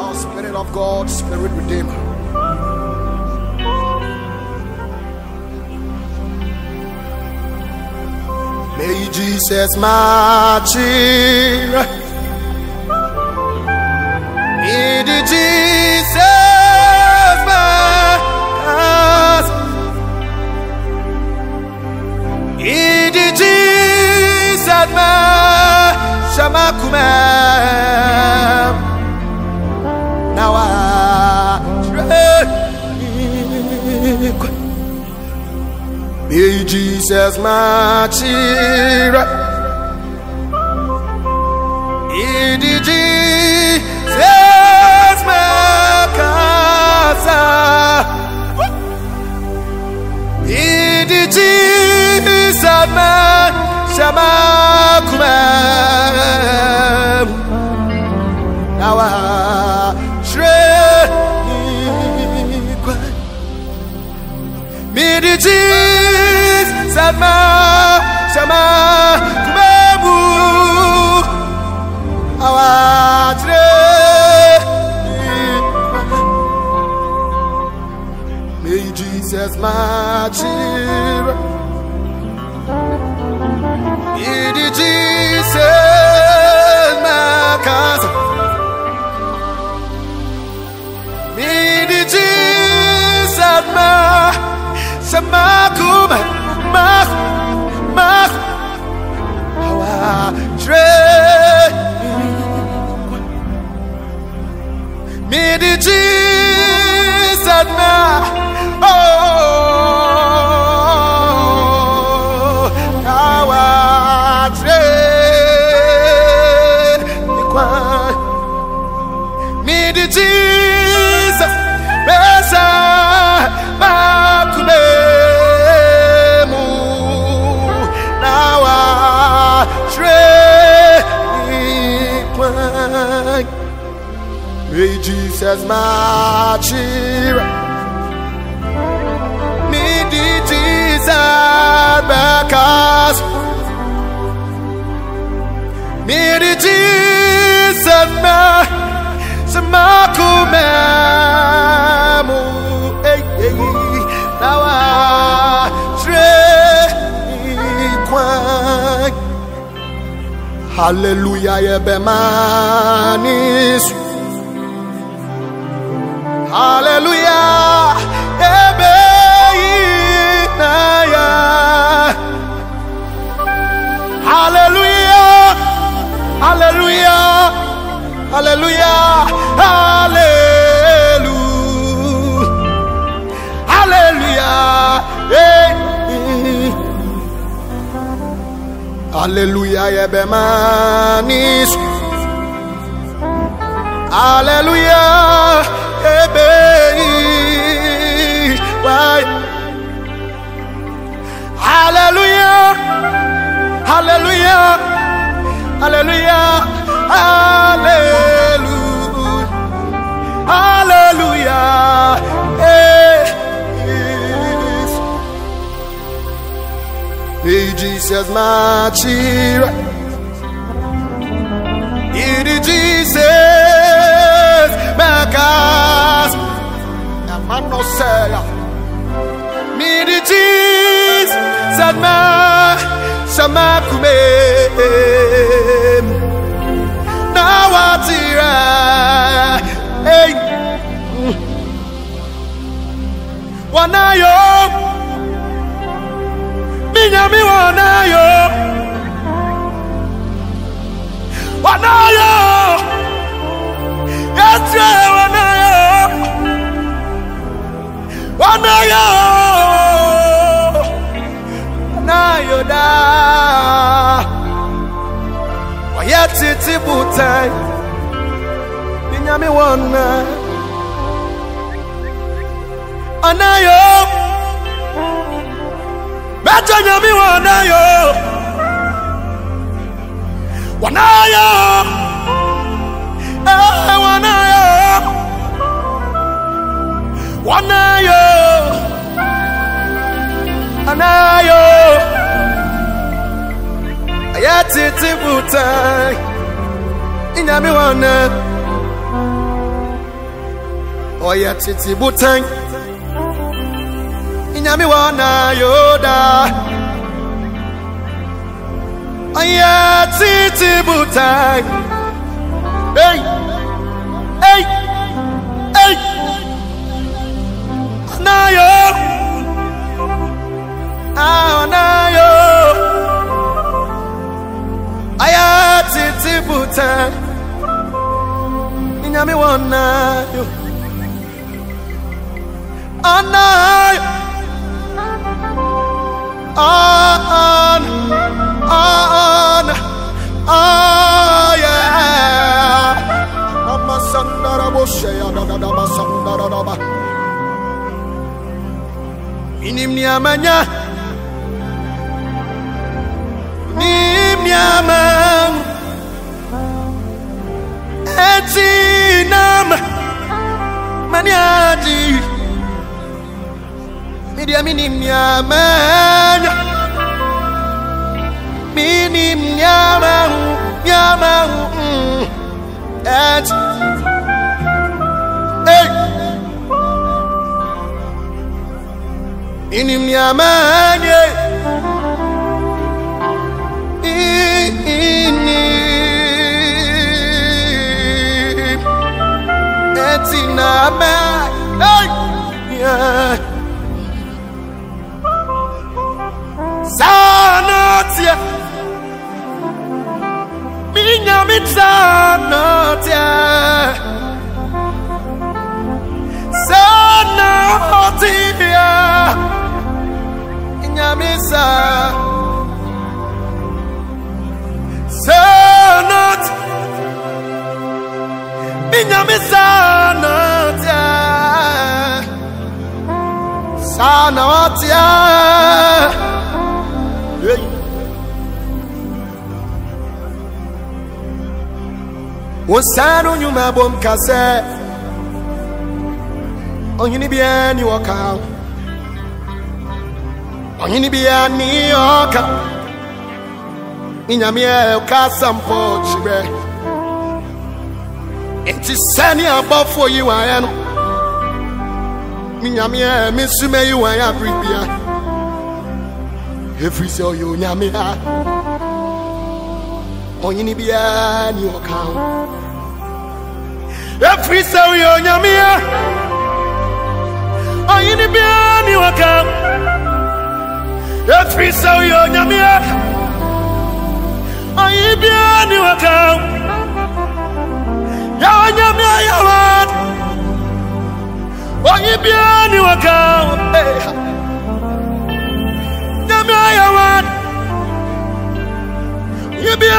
Oh, Spirit of God, Spirit Redeemer. May Jesus march in. May Jesus march. May the Jesus march. Shamakumam. Now I May Jesus in. May the Jesus march. Jesus, my dear. Me the Jesus Makasa May Jesus march here. Me the Jesus because me the Jesus ma samakumemu. Hey, hey, now I. Hallelujah, Ebemanis. Hallelujah, Ebeinaya. Hallelujah, Hallelujah, Hallelujah, Hallelujah, Hallelujah. Hey. Hallelujah, Ebemanis. Hallelujah, Ebe. Why? Hallelujah, Hallelujah, Hallelujah, Hallelujah, Hallelujah. Hey. Jesus, my cheer. Jesus, my cause. I'm no seller. Me the Jesus, my sama kume. Now what Hey. Wanayo minyami wanayo wanayo Yesu wanayo wanayo wanayo da. Wayɛ tete botan ne nyame wɔna anayo bɛtɔ nyame wɔnayo wanayo anayo ayatiti buta inyami wana oyatiti buta inyami wana yoda ayatiti buta. Hey! Hey! ei ɔnayo ah ɔnayo ɔyɛ tete butan nyame wɔ na yo ɔnayo on, on, Inim ni amanya. Inim ni amang. Eti nam. Mani adi. Media minim ni amanya. Minim ni amang. Yamang. ini ni amani ini. Eti na amani sana tia minya mitana tia nyamisa sanat mi nyamisa natia O wosanu nyuma bom kase. Onyini biani wɔkaw ɔhene biara ni ɔka ne nyame a ɛkasa mpɔ kyerɛ nti sɛne abɔfoɔ yi waeɛ no me nyame a yi waeɛ abere ɛfiri sɛ ɔyɛ onyame a ɔhene ni ɔka ho ɛfiri sɛ woyɛ onyame a ɔhene ni ɔka ho Every so you nyame ha Onyini bia ni waka. Ya nyame ha ya wat. Onyini bia ni waka. Eh. Hey Nyame ha ya wat. Yebia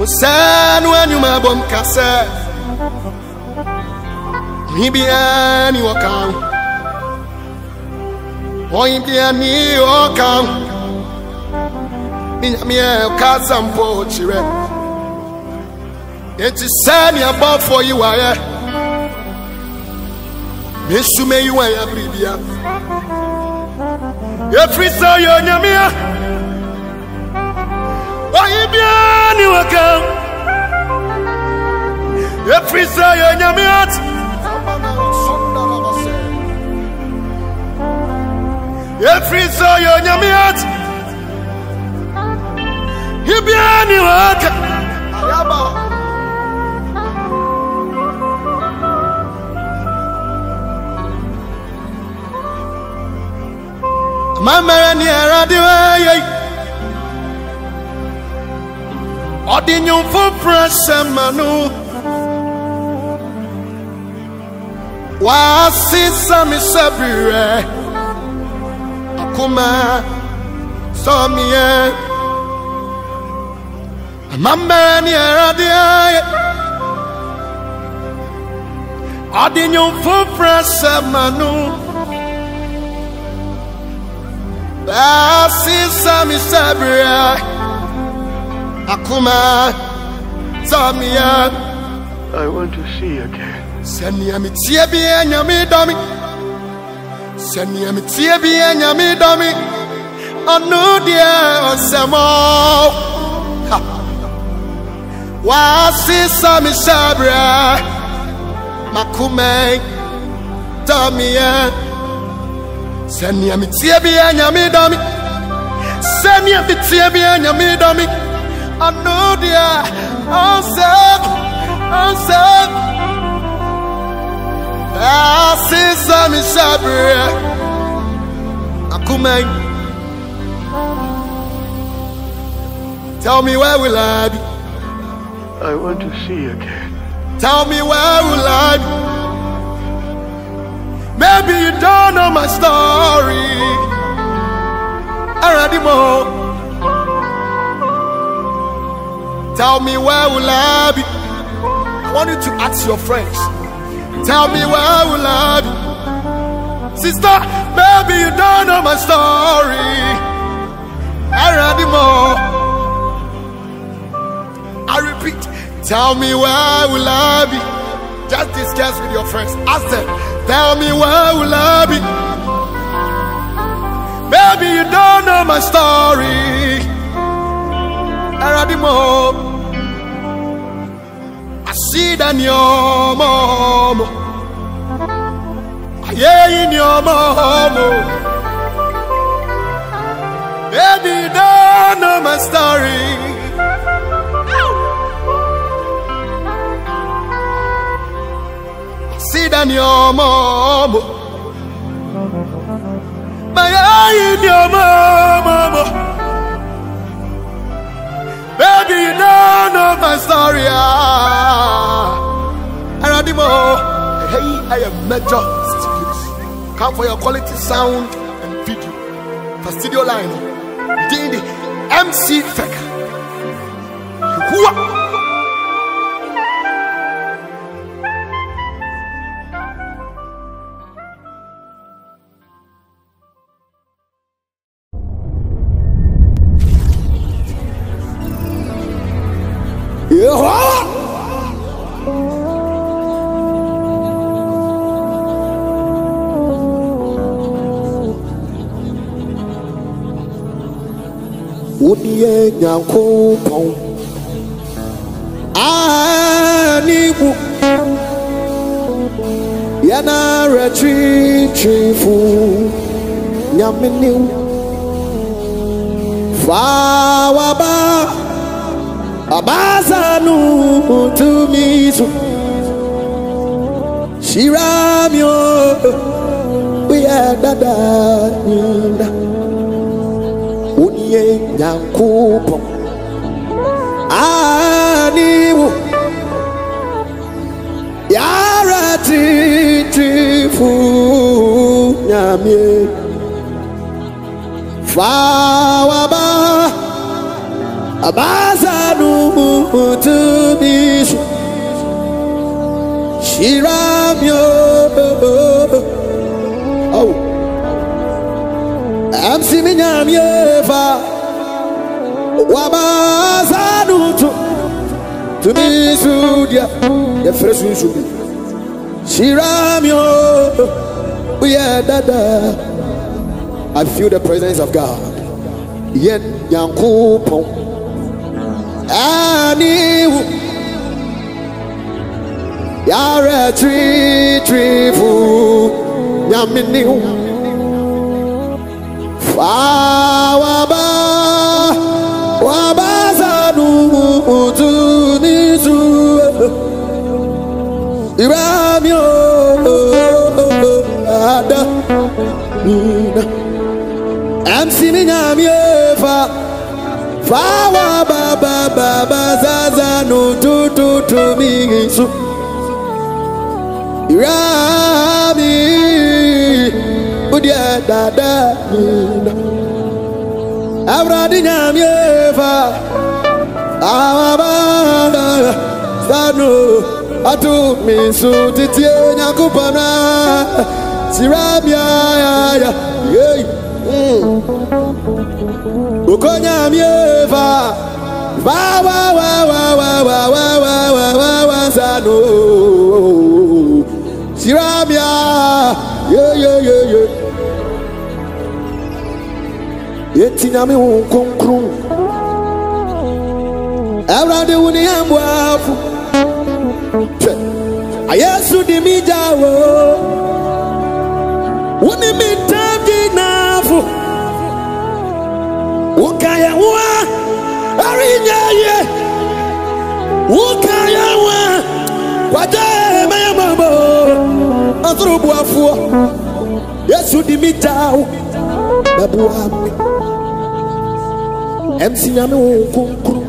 mosɛɛ no anim abɔm ka sɛ ɔhe biaa ni wɔka ho ɔhe biaa ni ɔka ho ne nyameɛ ɔka asampo ɔkyerɛ enti sɛ neabɔfoɔ yi waeɛ mesu mɛyi wa yɛ biribia yɛfiri sɛ yɛ onyameɛ ɔhe biaa ni waka efiri sɛ yɛ nyame ate efiri sɛ yɛ nyame ate hibiara ni waka mamara ni ɛradiwa yɛyi ọ̀dì nyùnfó pẹ̀sẹ̀ mẹ́nu wàá sí sami sẹ́bi rẹ̀ akuma sọ́mi yẹn mamara ni ẹ̀rọ̀dí wáyé ọ̀dì nyùnfó pẹ̀sẹ̀ mẹ́nu. Akuma, Zamia. I want to see you again. Senia mitie bia nyame dami. Senia mitie bia nyame dami. Anu dia osemo. Ha. Wasi sami sabra. Makume dami. Senia mitie bia nyame dami. Senia mitie bia nyame dami me ɔno deɛ ɔnsɛm ɔnsɛm asesa me hyɛberɛ makomɛn Tell me where will I be? I want to see you again. Tell me where will I be? Maybe you don't know my story. Already more. Tell me where will I be? I want you to ask your friends. Tell me where will I be? Sister, maybe you don't know my story. Already more. I repeat, tell me where will I be? Just discuss with your friends. Ask them, tell me where will I be? Maybe you don't know my story. Aradimo. Than your mama, I ayé your mama. baby don't know my story. See ni your mama, bàyá yìí ni your mama. Baby, you don't know my story. Ah. Aradimo. Hey, I am Major Studios. Come for your quality sound and video. For line. Dindi MC Ferka. nyankopɔn. Anibu yɛna rɛtwiritwifo nyamenew fa waba abasa no tumi so Shira mi o. Woyɛ dada nyina yɛ nyankopɔn ani wo yàrá títí fún nyàmé fàwàbà àbázanu tumi sùn. Ṣìlá. MC Minyamye fa Wabazanu tu Tumi sudia Ya fresu subi Shiramyo. Uye dada. I feel the presence of God. Yen Yankupon Aniwu. Yare tri trifu Yaminiwu Fawaba wàbá wàbá sanu òtún ní sùúrù ìrẹ́ mi ò àdá nínú MC ní nyàmí èèfà fáwọn bàbá bàbá zazanu tututu mi sùn ìrẹ́ mi deɛ dada nyina awurade nyame fa awabaa sano ato mi so titie nyankopɔn a sira miayaya yei okonyamie fa wawawawawawawawawawa sano sira mia yeyeyeye yɛti nyame wo kronkron awurade wo ne yɛmboafo hwɛ ayɛ so de me gya wo wo ne me ntam gyinaafo woka yɛ ho a ɛrenyɛ yɛ woka yɛ ho a kwagya ɛmɛyɛ mɔbɔ ɔsoro boafoɔ de me gya me ɛnsi nyame wo konkro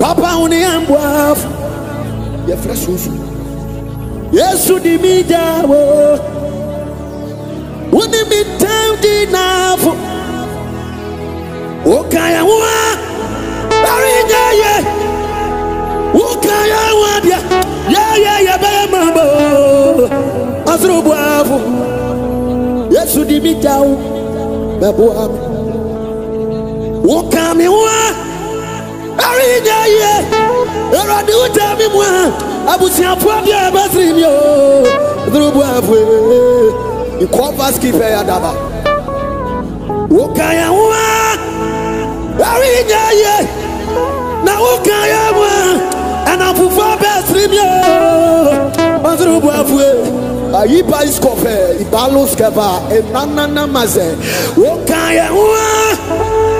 papa wo ne yɛmboafo yɛfrɛ soso yesu di mi gya wo. Wone mi tam di naafo woka yɛ ho a ɛrenyɛ yɛ woka yɛ ho adeɛ yɛyɛ yɛbɛyɛ mabɔ asoroboafo yesu di mi gya wo wokame wo a ɛrenyɛ yie awurade wotaa me mu a abusuafoɔ bia ɛbɛsere mi o dorobu afoe nkɔfa skipɛ yɛ adaba wokayɛ wo a ɛrenyɛ yie na wokayɛ mu a ɛnafofoɔ bɛsere mi o ɔdorobu afoe ayiba iskɔfɛ ibalo skɛba enananamazɛ wokayɛ wo a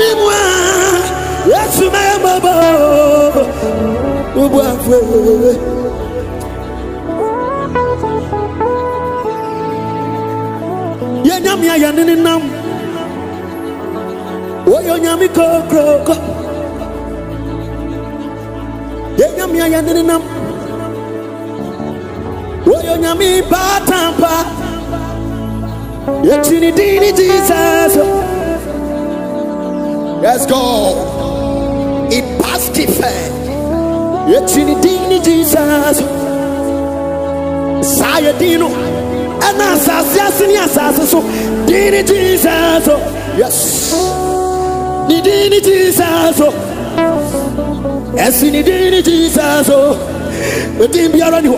Wutami mwa. Yes, me baba. Ubu afue. Yenyam ya yanini nam. Oyo nyami kokroko Ye nyami ayandini nam Oyo nyami batampa Ye chini dini Jesus Let's go. It passed fair. It's in the Jesus. Saya Dino. And as Asasias in as So, Dini Jesus. Yes. Dini Jesus. Yes, in the Dini Jesus. The team beyond you.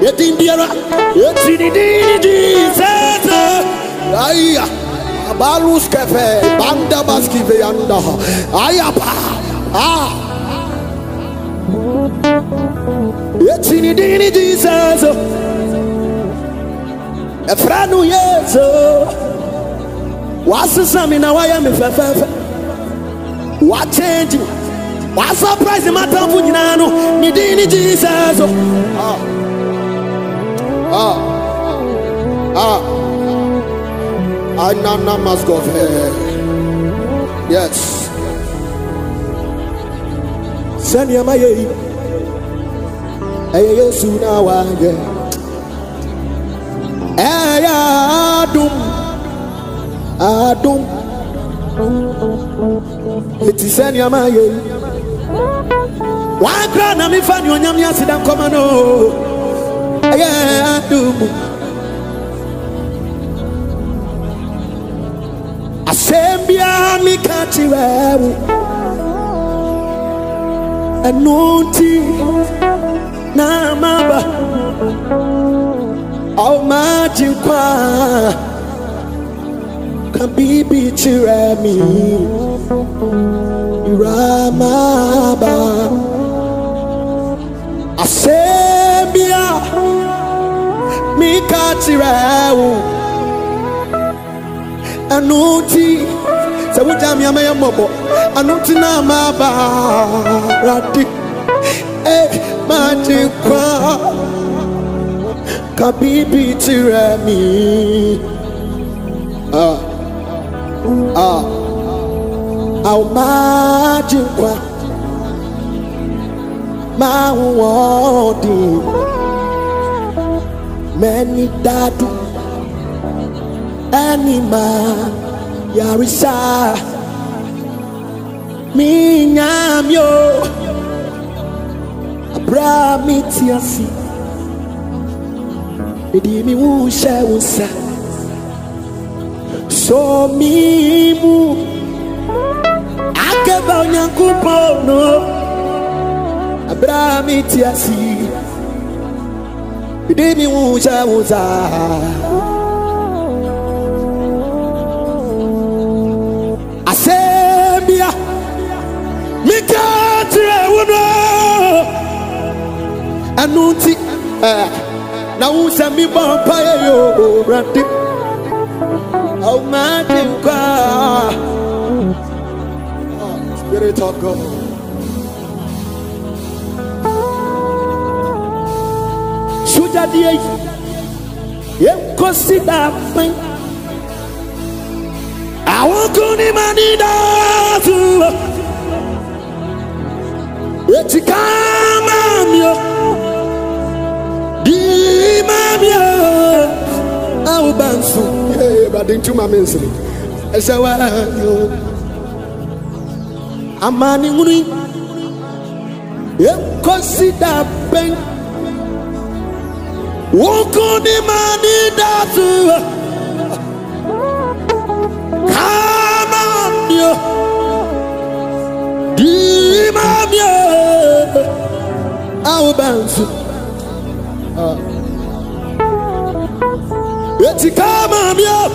The team beyond you. It's in the Dini Jesus. Aiyah balus kefe banda baski veyanda. Ayapa ah. It's in Jesus. A friend who is what's the same now I am if what change. What surprise my tongue for you now need in Jesus ah. Ah. Ah. ah. Anana must go there. Yes. Send your my ye. Hey, you soon now. Hey, Adum. Adum. nneɛma ayɛ yi wankra na mefa ne onyame aseda nkɔma no ɛyɛ asɛm biara meka kyerɛ wo ɛno nti na maba. Ɔmagye nkwa ka biribi kyerɛ me Ramaba Asembia Mika Tirao Anuti Sawujami sɛ wodaa me ama yɛ mmɔbɔ ano tena ma abaarade eh, mate kwa ka biribi tirɛ me ah. ah. ao mate kwa ma wɔde many dadu anima yarisa. Mi nyamio abra mi ti ase edi mi wu hyɛ wo nsa so mi mu. Akeba onyankopɔn no. Abra mi ti ase edi mi wu hyɛ wo nsa. Meka kyerɛ wo no ɛno nti eh, na wo sɛ mebɔ mpaeɛ yɛ owurade ɔmade nkwa spirit of god. Sogyadeɛ yi yɛnkɔsi da àwọn kò ní ma dáàtú etí ee bàdé ntúmọ̀ mi nsìlẹ̀ ẹsẹ̀ wá yó amanihuni ekó sí dàbẹ́ wọn kò ní ma ní dáàtú. Kamamio Dimamio Aubansu Eti kamamio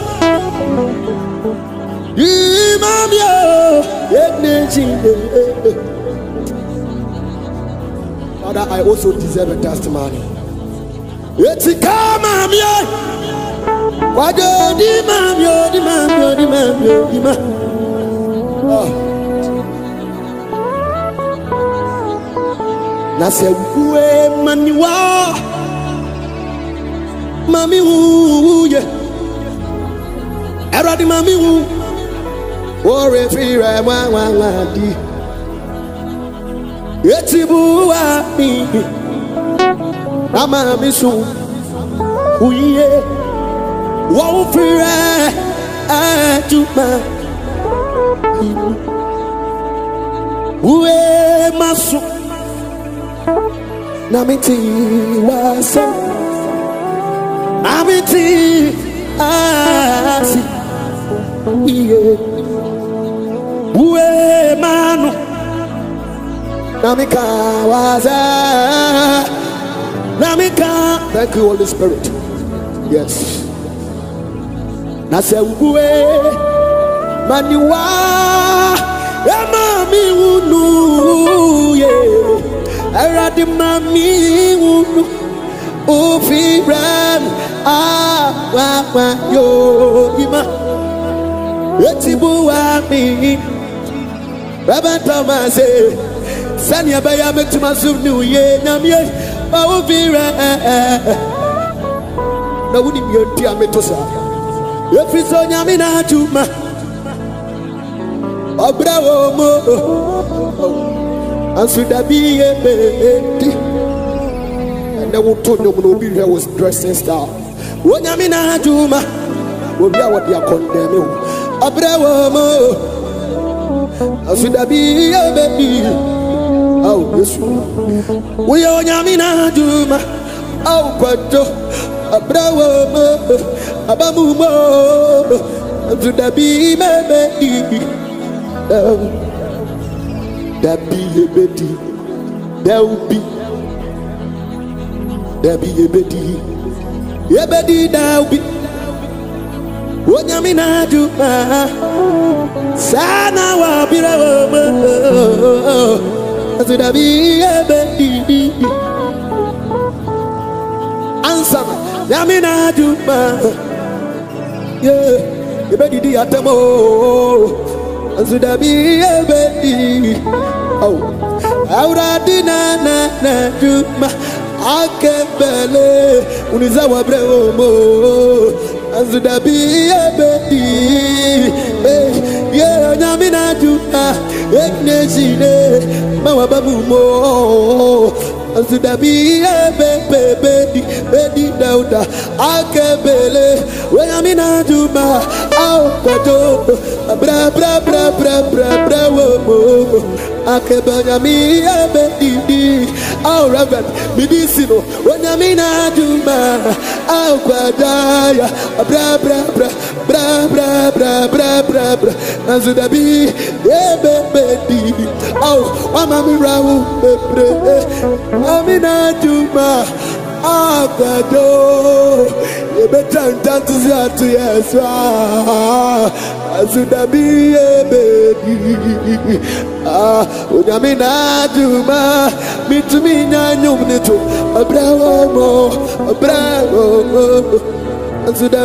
Dimamio Etneji Father, I also deserve a testimony. Eti kamamio Wado di mam yo di mam yo di mam yo di mam. Oh. Ah. Na sɛ wue mani maame hu yɛ ɛwurade maame hu wɔre fira nwanwanwa di. Eti buwa mi. Ama mi so wuyie wɔn fira aduma wue ma so na mi ti wa sɔn àbí tí iye wúwe mánu namika wàzẹ namika thank you holy spirit. Yes. Na sẹ wúwe maniwa ẹ máa mi wúnu yẹ ẹ rà di máa mi wúnu òfin rẹ awakwa yoima etibuwa mi. Baba thomas sani abaya metuma sum ni uye nyamie bawo vire na wuni mi odi ameto sa efiri so nyame na atuma ọbra wo mo? Ansudabi ye beedi ɛnɛ woto nnwom na obi hwɛ wo dressing style. Onyame na adwuma obi a wɔde akɔndɛme wo ɔbrɛ wɔ mu nso dabi yɛ bɛɛdi ao yesu. Woyɛ onyame na adwuma ao kwadwo ɔbrɛ wɔ mu abamumo nso dabi mɛbɛdi dabi yɛbɛdi dawbi dabi yɛbɛdi onyame na adwuma saa na wɔbirɛ wɔ mu nso dabi yɛbɛdi ansa. Nyame na adwuma yeah, yɛbɛdidi atɛm o nso dabi yɛbɛdi oh. awurade na na na adwuma akembele unizawabre omo. Azudabi ebedi eh, ye onyamina juta ekinezine eh, mawababumo azudabi ebebebedi bedi dauda akembele wenyamina juma au kato bra bra bra bra bra bra wo mo akebanyami bedi di au reverend midisino onyamina juma au kwadaya bra bra bra bra bra bra bra bra bra Azudabi bebe di au wamami rawu bebre Amina Juma ebetwa ntantezi ato ah. yɛ so a asodabi yɛ beebi a ah, onyame n'aduma mitumi nya nyom me to abrawo mo abrawo mo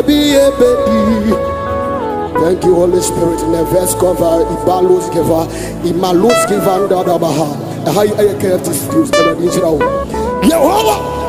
be yɛ baby. Thank you, Holy Spirit. Neves cover, Ibalos giver, Imalos giver, and Dadabaha. The high KFT studios, and Israel. Yehovah!